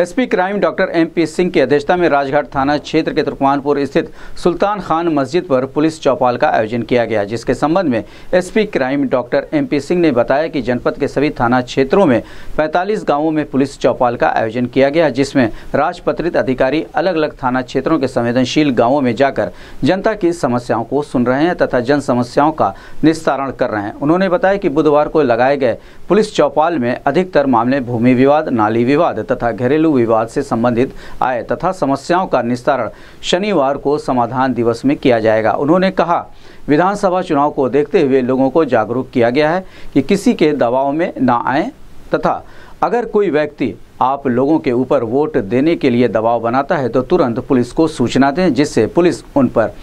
SP crime doctor M P Singh की अध्यक्षता में राजघाट थाना क्षेत्र के तुर्कमानपुर स्थित सुल्तान खान मस्जिद पर पुलिस चौपाल का आयोजन किया गया, जिसके संबंध में SP crime doctor M P Singh ने बताया कि जनपद के सभी थाना क्षेत्रों में 45 गाँवों में पुलिस चौपाल का आयोजन किया गया, जिसमें राजपत्रित अधिकारी अलग अलग थाना क्षेत्रों के संवेदनशील गाँवों में जाकर जनता की समस्याओं को सुन रहे हैं तथा जन समस्याओं का निस्तारण कर रहे हैं। उन्होंने बताया कि बुधवार को लगाए गए पुलिस चौपाल में अधिकतर मामले भूमि विवाद, नाली विवाद तथा घरेलू विवाद से संबंधित आए तथा समस्याओं का निस्तारण शनिवार को समाधान दिवस में किया जाएगा। उन्होंने कहा, विधानसभा चुनाव को देखते हुए लोगों को जागरूक किया गया है कि किसी के दबाव में ना आए तथा अगर कोई व्यक्ति आप लोगों के ऊपर वोट देने के लिए दबाव बनाता है तो तुरंत पुलिस को सूचना दें, जिससे पुलिस उन पर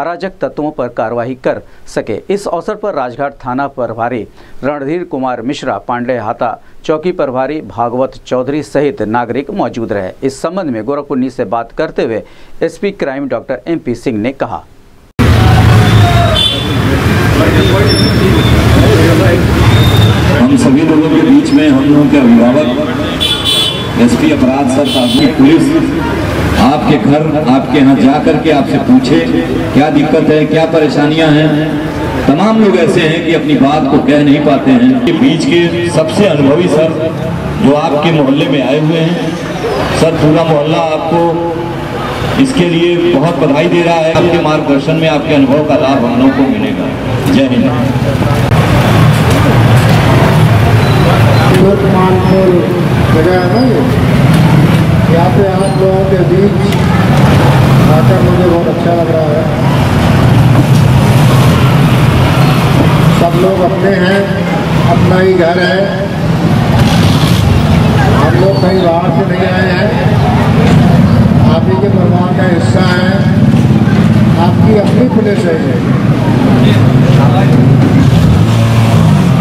अराजक तत्वों पर कार्रवाई कर सके। इस अवसर पर राजघाट थाना प्रभारी रणधीर कुमार मिश्रा, पांडे हाथा चौकी प्रभारी भागवत चौधरी सहित नागरिक मौजूद रहे। इस संबंध में गोरखपुर से बात करते हुए SP crime doctor M P Singh ने कहा। हम सभी लोगों के बीच में हम लोगों के अभिभावक एसपी अपराध सर काफ़ी पुलिस आपके घर आपके यहाँ जा करके आपसे पूछे क्या दिक्कत है क्या परेशानियाँ हैं? तमाम लोग ऐसे हैं कि अपनी बात को कह नहीं पाते हैं। के बीच के सबसे अनुभवी सर जो आपके मोहल्ले में आए हुए हैं सर पूरा मोहल्ला आपको इसके लिए बहुत बधाई दे रहा है। आपके मार्गदर्शन में आपके अनुभव का लाभ हम लोगों को मिलेगा। जय हिंद। जगह है ना ये। यहाँ पे आप लोगों के बीच आकर मुझे बहुत अच्छा लग रहा है। सब लोग अपने हैं, अपना ही घर है। हम लोग कहीं बाहर से नहीं आए हैं। आप ही के परिवार का हिस्सा है। आपकी अपनी पुलिस है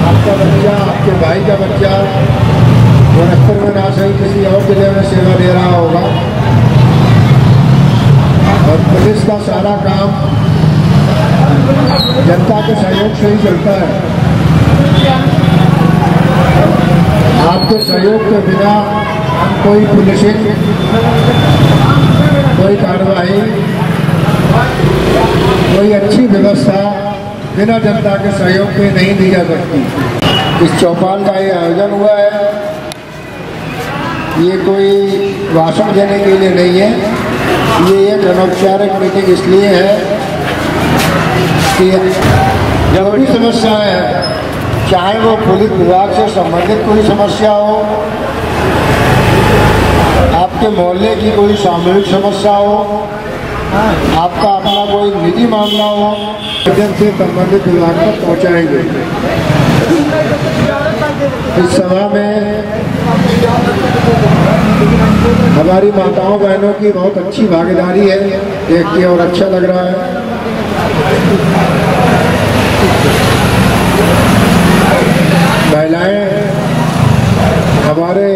आपका बच्चा, आपके भाई का बच्चा गोरखपुर में ना सही किसी और ज़िले में सेवा दे रहा होगा और पुलिस का सारा काम जनता के सहयोग से ही चलता है आपके सहयोग के बिना कोई पुलिसिंग कोई कार्रवाई, कोई अच्छी व्यवस्था बिना जनता के सहयोग के नहीं दी जा सकती। इस चौपाल का ये आयोजन हुआ है। ये कोई भाषण देने के लिए नहीं है। ये एक अनौपचारिक मीटिंग इसलिए है कि जब भी समस्याएँ हैं, चाहे वो पुलिस विभाग से संबंधित कोई समस्या हो, आपके मोहल्ले की कोई सामूहिक समस्या हो, आपका अपना कोई निजी मामला हो माध्यम से संबंधित विभाग तक पहुँचाएँगे। इस सभा में हमारी माताओं बहनों की बहुत अच्छी भागीदारी है देख के और अच्छा लग रहा है। महिलाएँ हमारे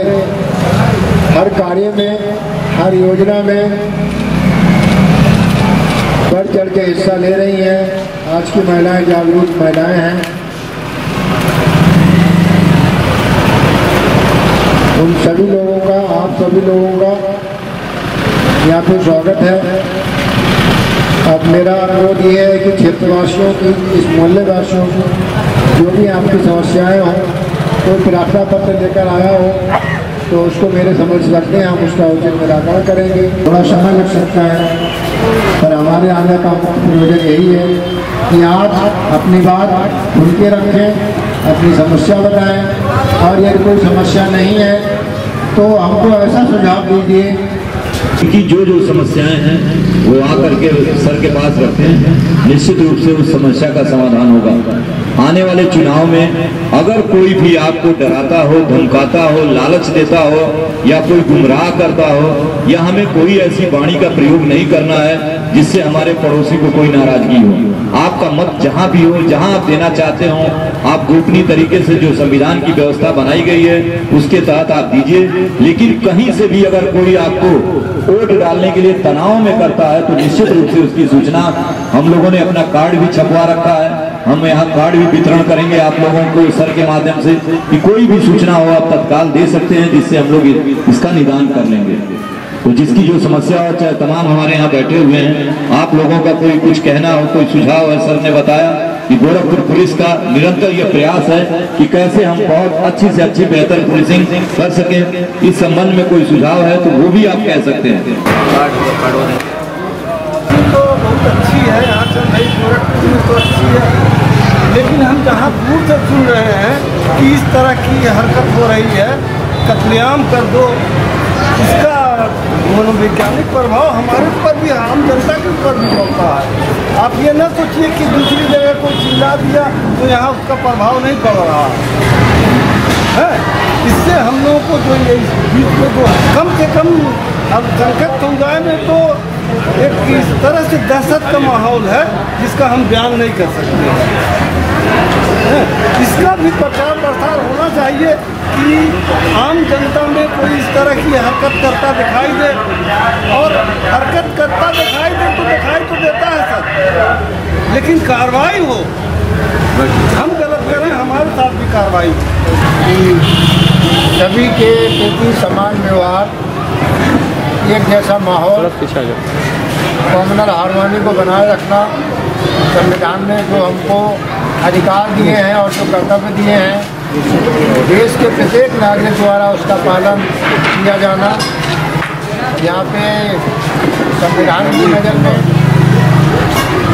हर कार्य में, हर योजना में बढ़ चढ़ के हिस्सा ले रही हैं। आज की महिलाएँ जागरूक महिलाएँ हैं। उन सभी लोगों का, आप सभी लोगों का यहाँ पे स्वागत है। अब मेरा अनुरोध ये है कि क्षेत्रवासियों की, इस मोहल्ले वासियों की, जो भी आपकी समस्याएँ हों, कोई तो प्रार्थना पत्र लेकर आया हो तो उसको मेरे समझ रखते हैं हम उसका उचित निराकरण करेंगे। थोड़ा समय लग सकता है, पर हमारे आने का प्रयोजन यही है कि आप अपनी बात खुल के रखें, अपनी समस्या बताएँ। और यदि कोई समस्या नहीं है तो हमको ऐसा सुझाव दीजिए। की जो जो समस्याएँ हैं, वो आकर के सर के पास रखते हैं। निश्चित रूप से उस समस्या का समाधान होगा। आने वाले चुनाव में अगर कोई भी आपको डराता हो, धमकाता हो, लालच देता हो, या कोई गुमराह करता हो, या हमें कोई ऐसी वाणी का प्रयोग नहीं करना है जिससे हमारे पड़ोसी को कोई नाराज़गी हो आपका मत जहाँ भी हो, जहाँ आप देना चाहते हो, आप गोपनीय तरीके से जो संविधान की व्यवस्था बनाई गई है, उसके तहत आप दीजिए। लेकिन कहीं से भी अगर कोई आपको वोट डालने के लिए तनाव में करता है तो निश्चित रूप से उसकी सूचना हम लोगों ने अपना कार्ड भी छपवा रखा है। हम यहाँ कार्ड भी वितरण करेंगे आप लोगों को सर के माध्यम से, कि कोई भी सूचना हो आप तत्काल दे सकते हैं, जिससे हम लोग इसका निदान कर लेंगे। तो जिसकी जो समस्या हो, चाहे तमाम हमारे यहाँ बैठे हुए हैं, आप लोगों का कोई कुछ कहना हो, कोई सुझाव है, सर ने बताया कि गोरखपुर पुलिस का निरंतर यह प्रयास है कि कैसे हम बहुत अच्छी से अच्छी बेहतर पुलिसिंग कर सके। इस संबंध में कोई सुझाव है तो वो भी आप कह सकते हैं। तो तो लेकिन हम जहाँ दूर से सुन रहे हैं कि इस तरह की हरकत हो रही है, कतलेआम कर दो। इसका मनोवैज्ञानिक प्रभाव हमारे ऊपर भी आम जनता के ऊपर भी पड़ता है। आप ये ना सोचिए कि दूसरी जगह कोई चिल्ला दिया तो यहाँ उसका प्रभाव नहीं पड़ रहा है। इससे हम लोगों को जो ये बीच में जो कम से कम अब संकट समुदाय में तो एक इस तरह से दहशत का माहौल है, जिसका हम बयान नहीं कर सकते। हैं? इसका भी प्रचार प्रसार होना चाहिए कि आम जनता कोई इस तरह की हरकत करता दिखाई दे और हरकत करता दिखाई दे तो दिखाई तो देता है सर लेकिन कार्रवाई हो हम गलत करें हमारे साथ भी कार्रवाई सभी के प्रति समान व्यवहार एक जैसा माहौल कॉमनल हारमोनी को बनाए रखना संविधान ने जो हमको अधिकार दिए हैं और जो कर्तव्य दिए हैं देश के प्रत्येक नागरिक द्वारा उसका पालन किया जाना, यहाँ पे संविधान की नज़र में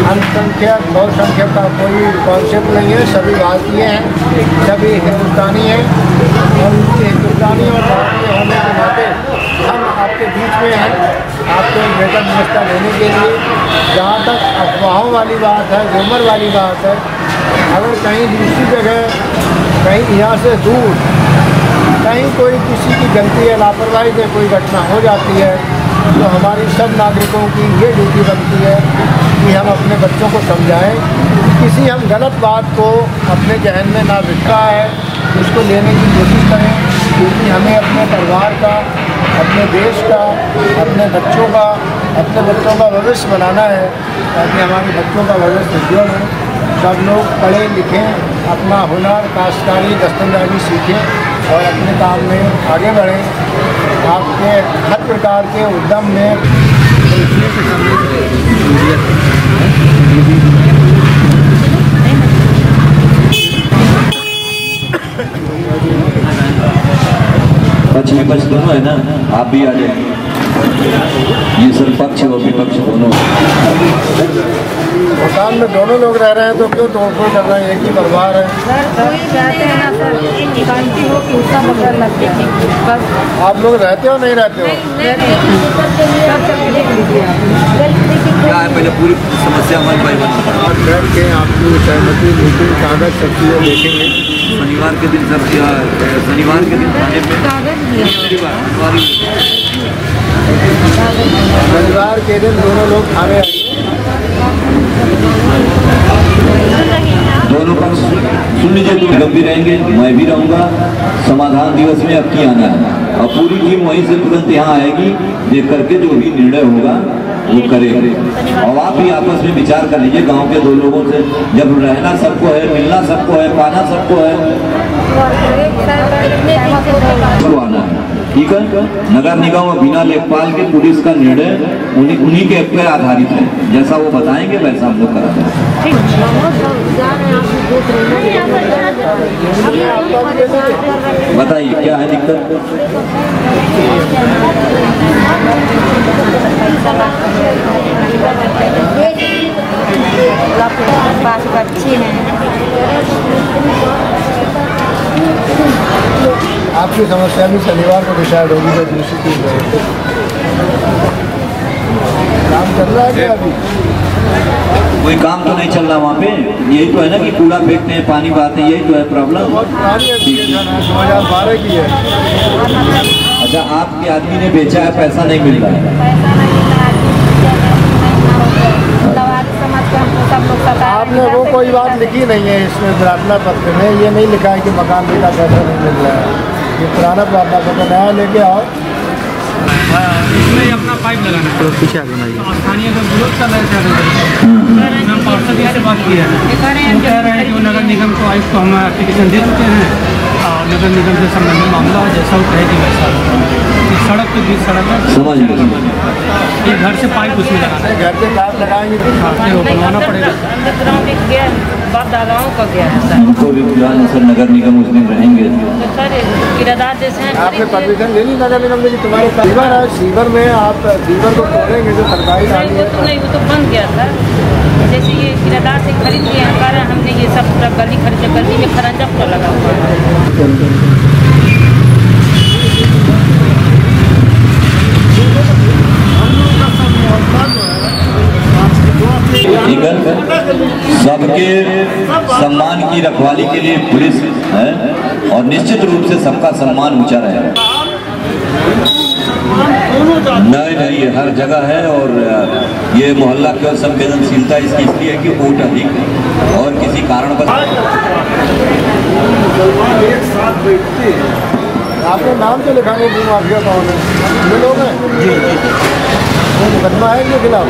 अल्पसंख्यक, बहुसंख्यक का कोई कॉन्सेप्ट नहीं है, सभी भारतीय हैं, सभी हिंदुस्तानी हैं। और हिंदुस्तानी और भारतीय होने के नाते हम आपके बीच में हैं, आपको एक बेहतर व्यवस्था देने के लिए। जहाँ तक अफवाहों वाली बात है, रूमर वाली बात है, अगर कहीं दूसरी जगह कहीं यहाँ से दूर, कहीं कोई किसी की गलती या लापरवाही से कोई घटना हो जाती है तो हमारी सब नागरिकों की ये ड्यूटी बनती है कि हम अपने बच्चों को समझाएँ किसी हम गलत बात को अपने जहन में ना बिठा है, उसको लेने की कोशिश करें, क्योंकि हमें अपने परिवार का, अपने देश का, अपने बच्चों का, अपने बच्चों का भविष्य बनाना है, ताकि हमारे बच्चों का भविष्य उज्जवल हो। सब लोग पढ़े लिखें, अपना हुनर, काश्तकारी दस्तंदाजी सीखें और अपने काम में आगे बढ़ें। आपके हर प्रकार के उद्यम में पक्ष विपक्ष दोनों है ना? आप भी आ जाए ये सर पक्ष और विपक्ष दोनों। मकान में दोनों लोग रह रहे हैं तो क्यों तोड़फोड़ कर रहे हैं एक ही परिवार है। सर कोई रहते हैं ना सर शांति हो कि उसका पकड़ लग जाए बस आप लोग रहते हो नहीं रहते हो? सब सब क्या है? पहले पूरी समस्या हमारे भाई बन और बैठ के आपकी सहमति मीटिंग कागज़ सब चीज़ें देखेंगे। शनिवार के दिन क्या शनिवार के दिन थाने में शनिवार शनिवार के दिन दोनों लोग थाने आएँगे दोनों पक्ष सुन लीजिए तुम लोग भी रहेंगे, मैं भी रहूँगा। समाधान दिवस में अब की आना है। और पूरी टीम वहीं से तुरंत यहाँ आएगी, देख करके जो भी निर्णय होगा, वो करेंगे और आप भी आपस में विचार कर लीजिए, गाँव के दो लोगों से। जब रहना सबको है, मिलना सबको है, पाना सबको है आना है। ठीक है? नगर निगम और बिना लेखपाल के पुलिस का निर्णय उन्हीं के पे आधारित है। जैसा वो बताएँगे वैसा हम लोग कराते हैं। बताइए क्या है दिक्कत? पास बच्चे हैं। आपकी समस्या भी शनिवार को डिसाइड होगी जब दूसरी रहेगी काम चल रहा है क्या अभी? कोई काम तो नहीं चल रहा वहाँ पे? यही तो है ना कि कूड़ा फेंकते हैं पानी बहाते हैं यही तो है प्रॉब्लम है दो हज़ार बारह की है। अच्छा आपके आदमी ने बेचा है पैसा नहीं मिल रहा है? पैसा नहीं मिल रहा है लवारी समझ के हमको सब लोग सता रहे आपने वो कोई बात लिखी नहीं है इसमें प्रार्थना पत्र में ये नहीं लिखा है कि मकान का पैसा नहीं मिल रहा है। ये पुराना प्रार्थना पत्र नया लेके आओ। इसमें अपना पाइप लगाना। है पीछे आगे बनाइए स्थानीय का विरोध कर रहे थे हम पार्षद जी से बात किया है। कह रहे हैं कि वो नगर निगम को आयुक्त को हम एप्लीकेशन दे चुके हैं। नगर निगम से संबंधित मामला है जैसा वो कहेगी वैसा सड़क के बीच सड़क है समझ ये घर से पाइप उसमें लगाना है। घर के पास लगाएँगे हाँ, फिर वो बनवाना पड़ेगा। दादाओं का गया है। सर भी फ़िलहाल सर नगर निगम उसमें रहेंगे। तो सर किरादार जैसे हैं आपने परमिशन ले ली नगर निगम ने तुम्हारे सीवर है सीवर में आप सीवर को तोड़ेंगे जो सरकारी नहीं वो तो नहीं वो तो बंद गया था जैसे ये किरादार से खरीद लिए हैं कह रहे हैं, हमने ये सब पूरा गली खरीद गली में खरंजा पूरा लगा हुआ है। सबके सम्मान की रखवाली के लिए पुलिस है और निश्चित रूप से सबका सम्मान ऊँचा रहेगा। नहीं नहीं ये हर जगह है और ये मोहल्ला की संवेदनशीलता इसकी इसलिए है कि वोट अधिक है और किसी कारण पर एक साथ बैठते आपने नाम तो लिखा है माफिया है लोग हैं मुकदमा है? इनके खिलाफ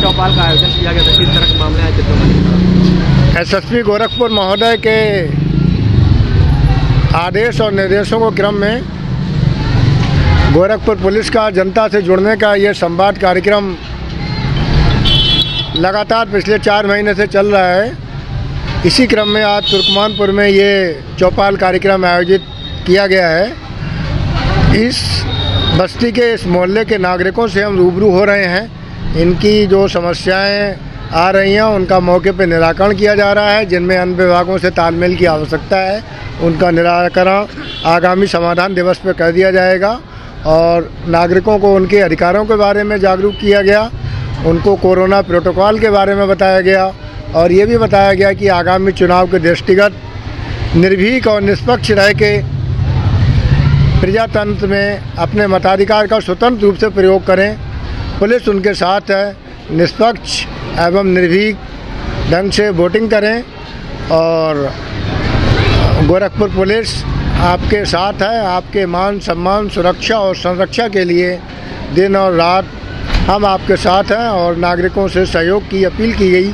चौपाल का आयोजन किया गया था किस तरह के मामले आए चित्रों एसएसपी गोरखपुर महोदय के आदेश और निर्देशों के क्रम में गोरखपुर पुलिस का जनता से जुड़ने का ये संवाद कार्यक्रम लगातार पिछले चार महीने से चल रहा है। इसी क्रम में आज तुर्कमानपुर में ये चौपाल कार्यक्रम आयोजित किया गया है। इस बस्ती के, इस मोहल्ले के नागरिकों से हम रूबरू हो रहे हैं। इनकी जो समस्याएँ आ रही हैं, उनका मौके पर निराकरण किया जा रहा है। जिनमें अन्य विभागों से तालमेल की आवश्यकता है, उनका निराकरण आगामी समाधान दिवस पर कर दिया जाएगा। और नागरिकों को उनके अधिकारों के बारे में जागरूक किया गया, उनको कोरोना प्रोटोकॉल के बारे में बताया गया और ये भी बताया गया कि आगामी चुनाव के दृष्टिगत निर्भीक और निष्पक्ष रह के प्रजातंत्र में अपने मताधिकार का स्वतंत्र रूप से प्रयोग करें। पुलिस उनके साथ है, निष्पक्ष एवं निर्भीक ढंग से वोटिंग करें और गोरखपुर पुलिस आपके साथ है, आपके मान सम्मान, सुरक्षा और संरक्षा के लिए दिन और रात हम आपके साथ हैं और नागरिकों से सहयोग की अपील की गई।